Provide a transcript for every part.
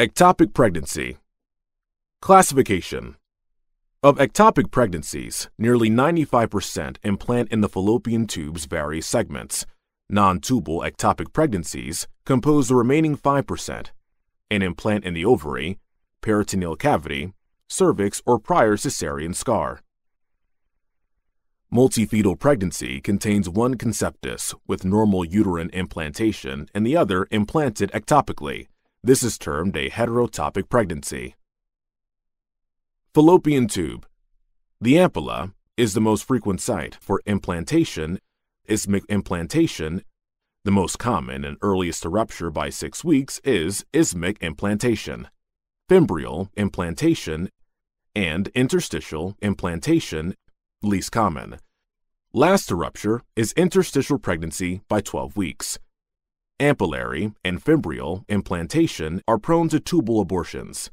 Ectopic pregnancy. Classification Of ectopic pregnancies, nearly 95% implant in the fallopian tube's various segments. Non tubal ectopic pregnancies compose the remaining 5%, and implant in the ovary, peritoneal cavity, cervix, or prior cesarean scar. Multifetal pregnancy contains one conceptus with normal uterine implantation and the other implanted ectopically. This is termed a heterotopic pregnancy. Fallopian tube. The ampulla is the most frequent site for implantation. Isthmic implantation, the most common and earliest to rupture by six weeks, is isthmic implantation. Fimbrial implantation and interstitial implantation least common. Last to rupture is interstitial pregnancy by 12 weeks. Ampullary and fimbrial implantation are prone to tubal abortions.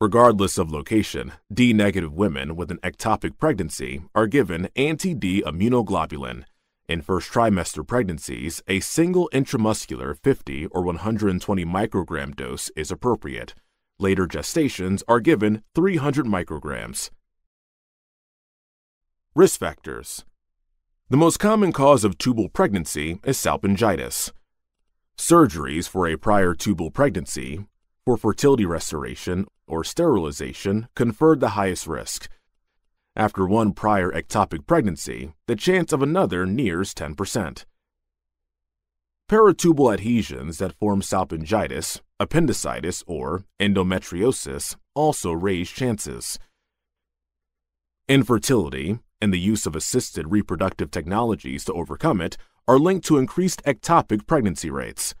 Regardless of location, D negative women with an ectopic pregnancy are given anti D immunoglobulin. In first trimester pregnancies, a single intramuscular 50 or 120 microgram dose is appropriate. Later gestations are given 300 micrograms. Risk factors The most common cause of tubal pregnancy is salpingitis. Surgeries for a prior tubal pregnancy, for fertility restoration, or sterilization conferred the highest risk. After one prior ectopic pregnancy, the chance of another nears 10%. Peritubal adhesions that form salpingitis, appendicitis, or endometriosis also raise chances. Infertility and the use of assisted reproductive technologies to overcome it are linked to increased ectopic pregnancy rates.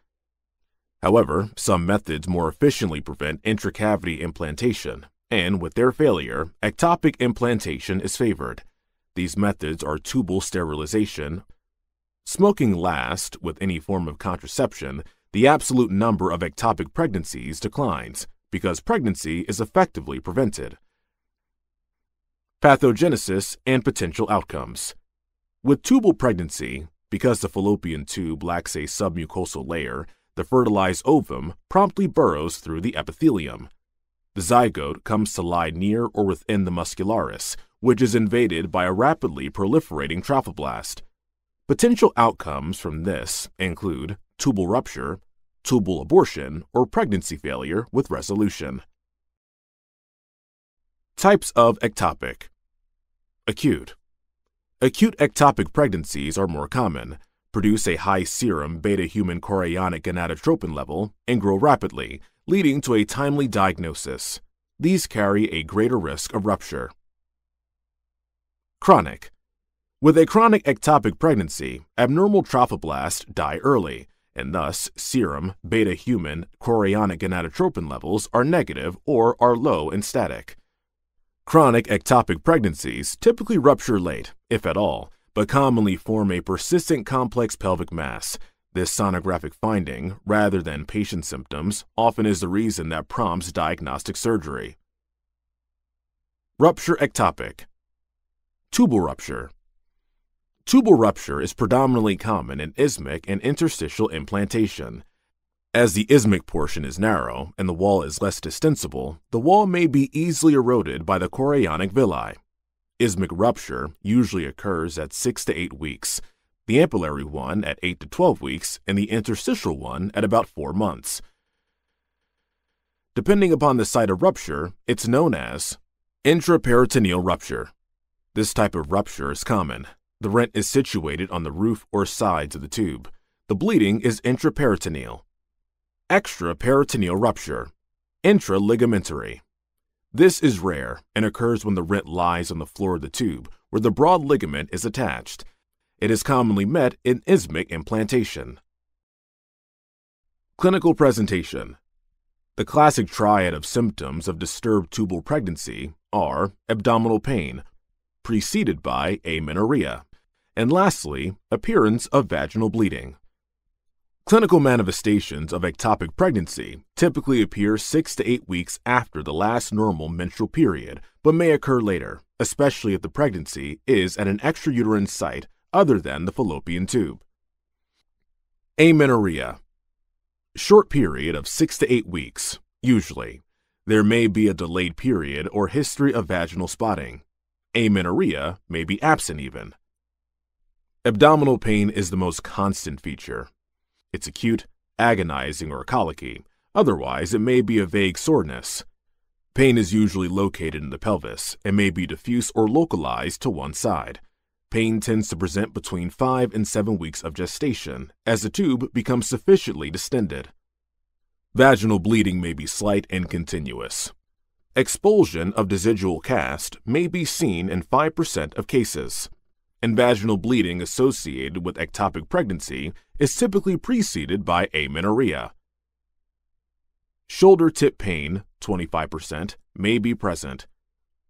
However, some methods more efficiently prevent intracavity implantation, and with their failure, ectopic implantation is favored. These methods are tubal sterilization. Smoking last, with any form of contraception, the absolute number of ectopic pregnancies declines because pregnancy is effectively prevented. Pathogenesis and potential outcomes. With tubal pregnancy, because the fallopian tube lacks a submucosal layer, the fertilized ovum promptly burrows through the epithelium. The zygote comes to lie near or within the muscularis, which is invaded by a rapidly proliferating trophoblast. Potential outcomes from this include tubal rupture, tubal abortion, or pregnancy failure with resolution. Types of ectopic Acute Acute ectopic pregnancies are more common, produce a high serum beta human chorionic gonadotropin level, and grow rapidly, leading to a timely diagnosis. These carry a greater risk of rupture. Chronic With a chronic ectopic pregnancy, abnormal trophoblasts die early, and thus serum beta human chorionic gonadotropin levels are negative or are low and static. Chronic ectopic pregnancies typically rupture late, if at all, but commonly form a persistent complex pelvic mass. This sonographic finding, rather than patient symptoms, often is the reason that prompts diagnostic surgery. Rupture ectopic. Tubal rupture. Tubal rupture is predominantly common in isthmic and interstitial implantation. As the isthmic portion is narrow and the wall is less distensible, the wall may be easily eroded by the chorionic villi. Isthmic rupture usually occurs at 6 to 8 weeks, the ampullary one at 8 to 12 weeks, and the interstitial one at about 4 months. Depending upon the site of rupture, it's known as intraperitoneal rupture. This type of rupture is common. The rent is situated on the roof or sides of the tube. The bleeding is intraperitoneal. Extraperitoneal rupture, intraligamentary. This is rare and occurs when the rent lies on the floor of the tube, where the broad ligament is attached. It is commonly met in isthmic implantation. Clinical presentation The classic triad of symptoms of disturbed tubal pregnancy are abdominal pain, preceded by amenorrhea, and lastly, appearance of vaginal bleeding. Clinical manifestations of ectopic pregnancy typically appear six to eight weeks after the last normal menstrual period, but may occur later, especially if the pregnancy is at an extrauterine site other than the fallopian tube. Amenorrhea. Short period of six to eight weeks. Usually, there may be a delayed period or history of vaginal spotting. Amenorrhea may be absent even. Abdominal pain is the most constant feature. It's acute, agonizing, or colicky. Otherwise, it may be a vague soreness. Pain is usually located in the pelvis and may be diffuse or localized to one side. Pain tends to present between 5 and 7 weeks of gestation as the tube becomes sufficiently distended. Vaginal bleeding may be slight and continuous. Expulsion of residual cast may be seen in 5% of cases, and vaginal bleeding associated with ectopic pregnancy is typically preceded by amenorrhea. Shoulder tip pain, 25%, may be present.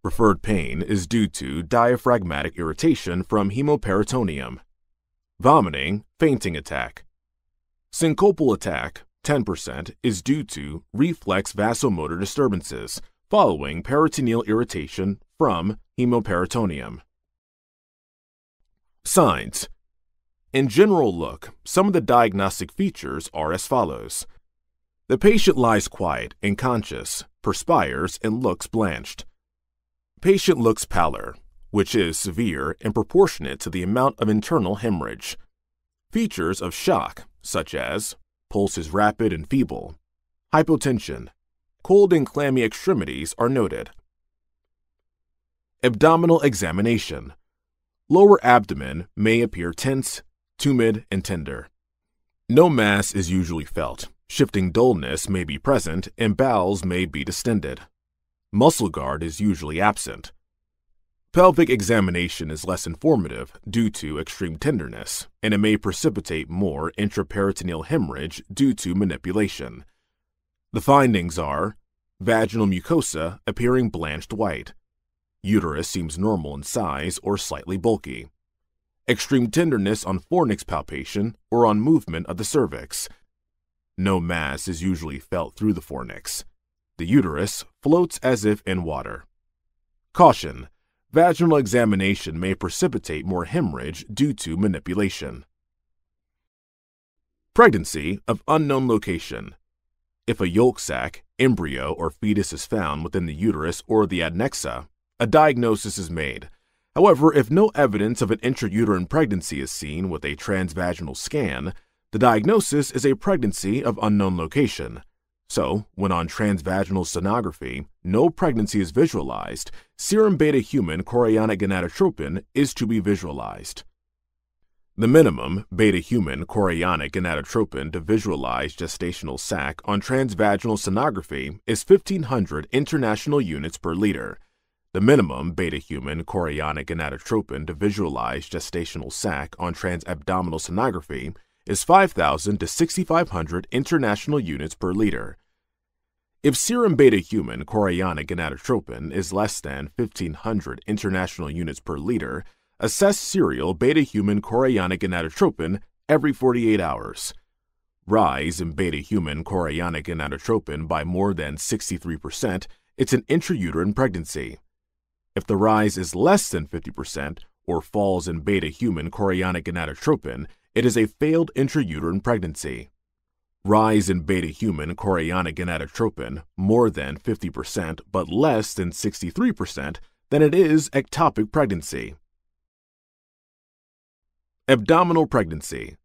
Referred pain is due to diaphragmatic irritation from hemoperitoneum. Vomiting, fainting attack. Syncopal attack, 10%, is due to reflex vasomotor disturbances following peritoneal irritation from hemoperitoneum. Signs In general look, some of the diagnostic features are as follows. The patient lies quiet and conscious, perspires, and looks blanched. Patient looks pallor, which is severe and proportionate to the amount of internal hemorrhage. Features of shock, such as pulse is rapid and feeble, hypotension, cold and clammy extremities are noted. Abdominal examination. Lower abdomen may appear tense, tumid, and tender. No mass is usually felt, Shifting dullness may be present and bowels may be distended. Muscle guard is usually absent. Pelvic examination is less informative due to extreme tenderness, and it may precipitate more intraperitoneal hemorrhage due to manipulation. The findings are vaginal mucosa appearing blanched white, uterus seems normal in size or slightly bulky, extreme tenderness on fornix palpation or on movement of the cervix, no mass is usually felt through the fornix. The uterus floats as if in water. Caution Vaginal examination may precipitate more hemorrhage due to manipulation. Pregnancy of unknown location. If a yolk sac, embryo, or fetus is found within the uterus or the adnexa, a diagnosis is made. However, if no evidence of an intrauterine pregnancy is seen with a transvaginal scan, the diagnosis is a pregnancy of unknown location. So, when on transvaginal sonography, no pregnancy is visualized, serum beta human chorionic gonadotropin is to be visualized. The minimum beta human chorionic gonadotropin to visualize gestational sac on transvaginal sonography is 1500 international units per liter. The minimum beta human chorionic gonadotropin to visualize gestational sac on transabdominal sonography is 5,000 to 6,500 international units per liter. If serum beta human chorionic gonadotropin is less than 1,500 international units per liter, assess serial beta human chorionic gonadotropin every 48 hours. Rise in beta human chorionic gonadotropin by more than 63%, it's an intrauterine pregnancy. If the rise is less than 50% or falls in beta human chorionic gonadotropin, it is a failed intrauterine pregnancy. Rise in beta human chorionic gonadotropin more than 50% but less than 63%, then it is ectopic pregnancy. Abdominal pregnancy.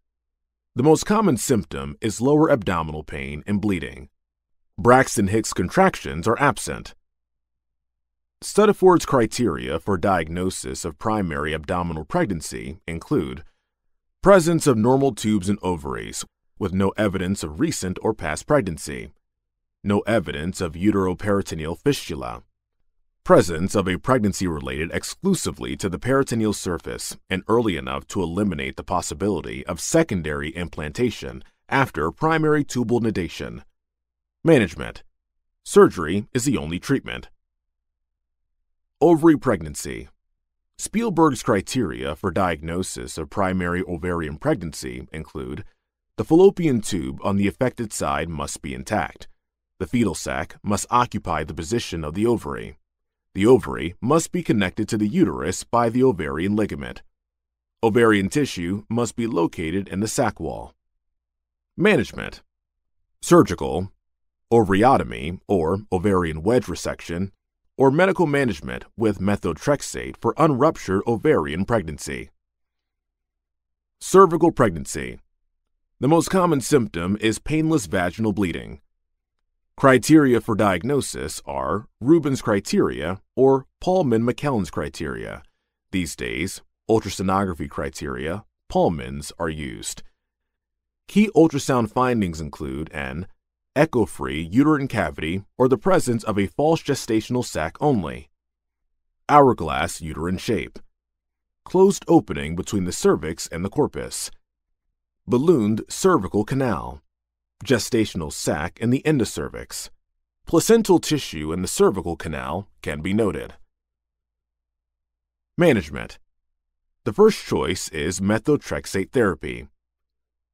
The most common symptom is lower abdominal pain and bleeding. Braxton Hicks contractions are absent. Studdiford's criteria for diagnosis of primary abdominal pregnancy include Presence of normal tubes and ovaries, with no evidence of recent or past pregnancy. No evidence of uteroperitoneal fistula. Presence of a pregnancy related exclusively to the peritoneal surface and early enough to eliminate the possibility of secondary implantation after primary tubal nidation. Management. Surgery is the only treatment. Ovary pregnancy. Spiegelberg's criteria for diagnosis of primary ovarian pregnancy include the fallopian tube on the affected side must be intact. The fetal sac must occupy the position of the ovary. The ovary must be connected to the uterus by the ovarian ligament. Ovarian tissue must be located in the sac wall. Management Surgical ovariotomy or ovarian wedge resection, or medical management with methotrexate for unruptured ovarian pregnancy. Cervical pregnancy. The most common symptom is painless vaginal bleeding. Criteria for diagnosis are Rubin's criteria or Paalman McElin's criteria. These days, ultrasonography criteria, Paalman's, are used. Key ultrasound findings include an echo-free uterine cavity or the presence of a false gestational sac only, hourglass uterine shape, closed opening between the cervix and the corpus, ballooned cervical canal, gestational sac in the endocervix. Placental tissue in the cervical canal can be noted. Management The first choice is methotrexate therapy.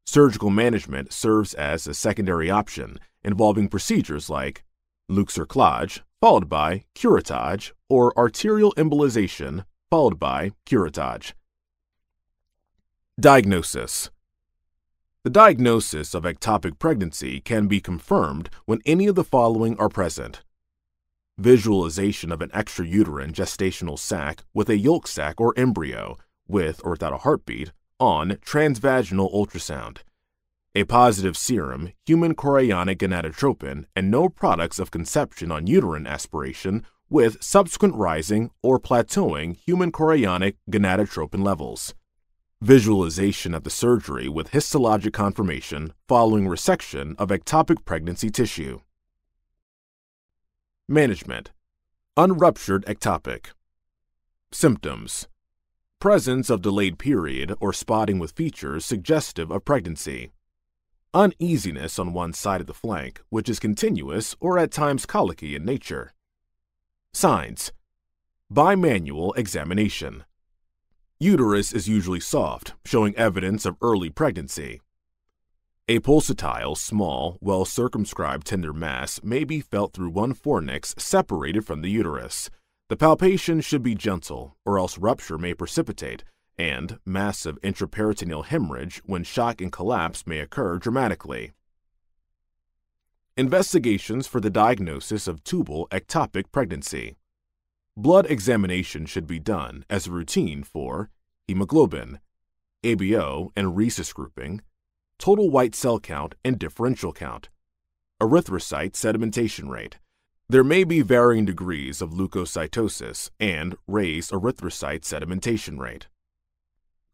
Surgical management serves as a secondary option involving procedures like Luc cerclage, followed by curettage, or arterial embolization, followed by curettage. Diagnosis The diagnosis of ectopic pregnancy can be confirmed when any of the following are present. Visualization of an extrauterine gestational sac with a yolk sac or embryo, with or without a heartbeat, on transvaginal ultrasound a positive serum, human chorionic gonadotropin, and no products of conception on uterine aspiration with subsequent rising or plateauing human chorionic gonadotropin levels. Visualization of the surgery with histologic confirmation following resection of ectopic pregnancy tissue. Management Unruptured ectopic. Symptoms Presence of delayed period or spotting with features suggestive of pregnancy uneasiness on one side of the flank, which is continuous or at times colicky in nature. Signs Bimanual examination. Uterus is usually soft, showing evidence of early pregnancy. A pulsatile, small, well circumscribed tender mass may be felt through one fornix separated from the uterus. The palpation should be gentle, or else rupture may precipitate, and massive intraperitoneal hemorrhage when shock and collapse may occur dramatically. Investigations for the diagnosis of tubal ectopic pregnancy. Blood examination should be done as a routine for hemoglobin, ABO and rhesus grouping, total white cell count and differential count, erythrocyte sedimentation rate. There may be varying degrees of leukocytosis and raised erythrocyte sedimentation rate.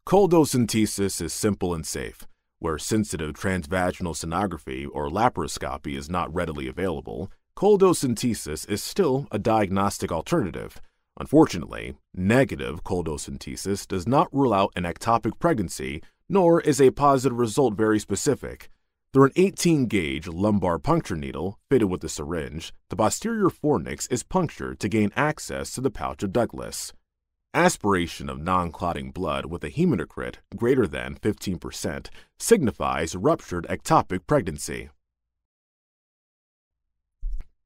Culdocentesis is simple and safe. Where sensitive transvaginal sonography or laparoscopy is not readily available, culdocentesis is still a diagnostic alternative. Unfortunately, negative culdocentesis does not rule out an ectopic pregnancy, nor is a positive result very specific. Through an 18 gauge lumbar puncture needle fitted with a syringe, the posterior fornix is punctured to gain access to the pouch of Douglas. Aspiration of non clotting blood with a hematocrit greater than 15% signifies ruptured ectopic pregnancy.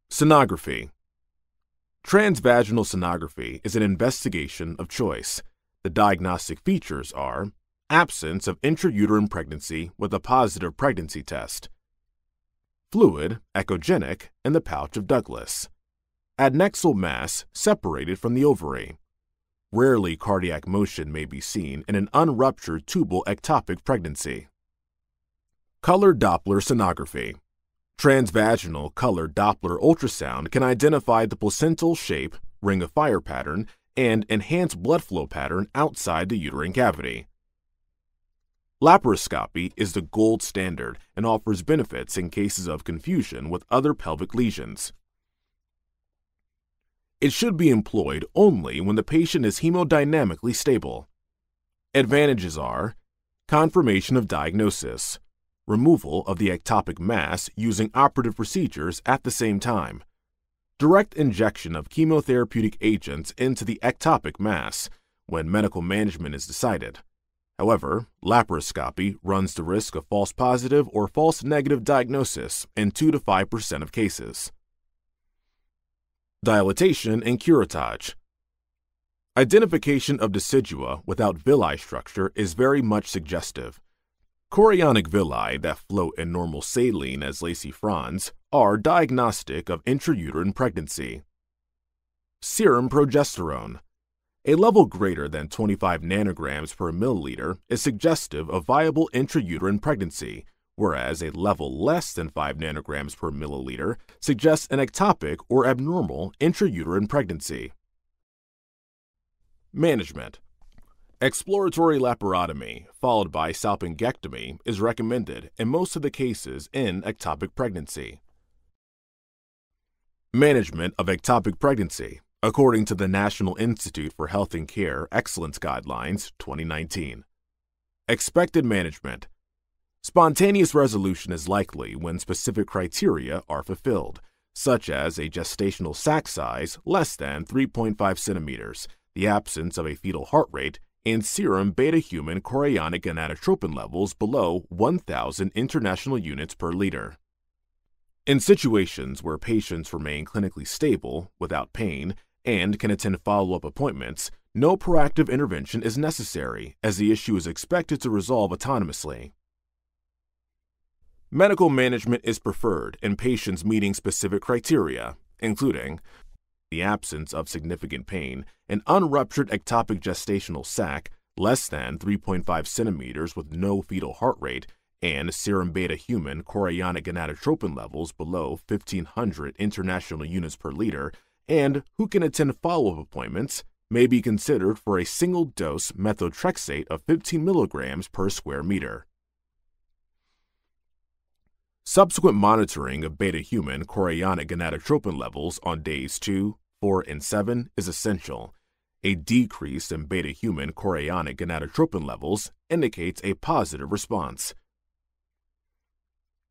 Sonography Transvaginal sonography is an investigation of choice. The diagnostic features are absence of intrauterine pregnancy with a positive pregnancy test, fluid, echogenic, in the pouch of Douglas, adnexal mass separated from the ovary. Rarely cardiac motion may be seen in an unruptured tubal ectopic pregnancy. Color Doppler sonography. Transvaginal color Doppler ultrasound can identify the placental shape, ring of fire pattern, and enhanced blood flow pattern outside the uterine cavity. Laparoscopy is the gold standard and offers benefits in cases of confusion with other pelvic lesions. It should be employed only when the patient is hemodynamically stable. Advantages are confirmation of diagnosis, removal of the ectopic mass using operative procedures at the same time, direct injection of chemotherapeutic agents into the ectopic mass when medical management is decided. However, laparoscopy runs the risk of false positive or false negative diagnosis in 2 to 5% of cases. Dilatation and curettage. Identification of decidua without villi structure is very much suggestive. Chorionic villi that float in normal saline as lacy fronds are diagnostic of intrauterine pregnancy. Serum progesterone. A level greater than 25 nanograms per milliliter is suggestive of viable intrauterine pregnancy, whereas a level less than 5 nanograms per milliliter suggests an ectopic or abnormal intrauterine pregnancy. Management Exploratory laparotomy, followed by salpingectomy, is recommended in most of the cases in ectopic pregnancy. Management of ectopic pregnancy, according to the National Institute for Health and Care Excellence Guidelines 2019. Expected management. Spontaneous resolution is likely when specific criteria are fulfilled, such as a gestational sac size less than 3.5 centimeters, the absence of a fetal heart rate, and serum beta human chorionic gonadotropin levels below 1,000 international units per liter. In situations where patients remain clinically stable, without pain, and can attend follow up appointments, no proactive intervention is necessary as the issue is expected to resolve autonomously. Medical management is preferred in patients meeting specific criteria, including the absence of significant pain, an unruptured ectopic gestational sac less than 3.5 centimeters with no fetal heart rate, and serum beta human chorionic gonadotropin levels below 1500 international units per liter, and who can attend follow up appointments, may be considered for a single dose methotrexate of 15 milligrams per square meter. Subsequent monitoring of beta human chorionic gonadotropin levels on days 2, 4, and 7 is essential. A decrease in beta human chorionic gonadotropin levels indicates a positive response.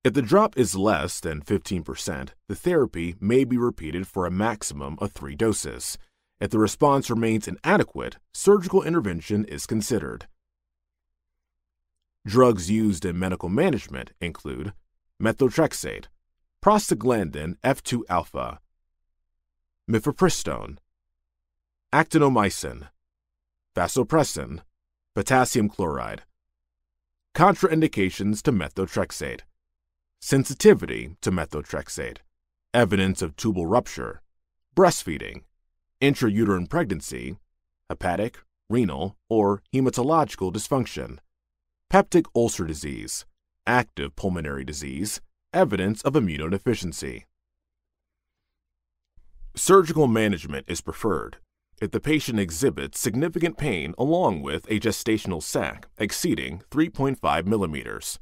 If the drop is less than 15%, the therapy may be repeated for a maximum of three doses. If the response remains inadequate, surgical intervention is considered. Drugs used in medical management include methotrexate, prostaglandin F2 alpha, mifepristone, actinomycin, vasopressin, potassium chloride. Contraindications to methotrexate. Sensitivity to methotrexate. Evidence of tubal rupture. Breastfeeding. Intrauterine pregnancy. Hepatic, renal, or hematological dysfunction. Peptic ulcer disease. Active pulmonary disease. Evidence of immunodeficiency. Surgical management is preferred if the patient exhibits significant pain along with a gestational sac exceeding 3.5 millimeters.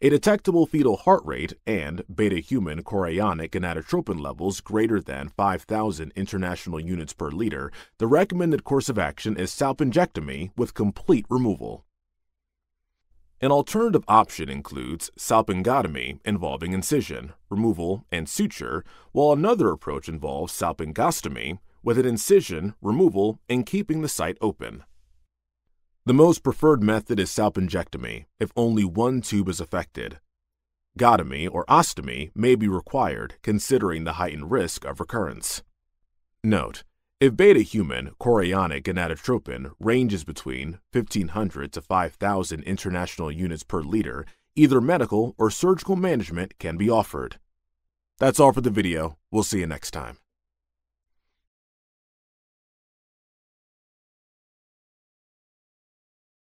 A detectable fetal heart rate and beta human chorionic gonadotropin levels greater than 5,000 international units per liter, the recommended course of action is salpingectomy with complete removal. An alternative option includes salpingotomy involving incision, removal, and suture, while another approach involves salpingostomy with an incision, removal, and keeping the site open. The most preferred method is salpingectomy if only one tube is affected. Gotomy or ostomy may be required considering the heightened risk of recurrence. Note, if beta human chorionic gonadotropin ranges between 1500 to 5000 international units per liter, either medical or surgical management can be offered. That's all for the video. We'll see you next time.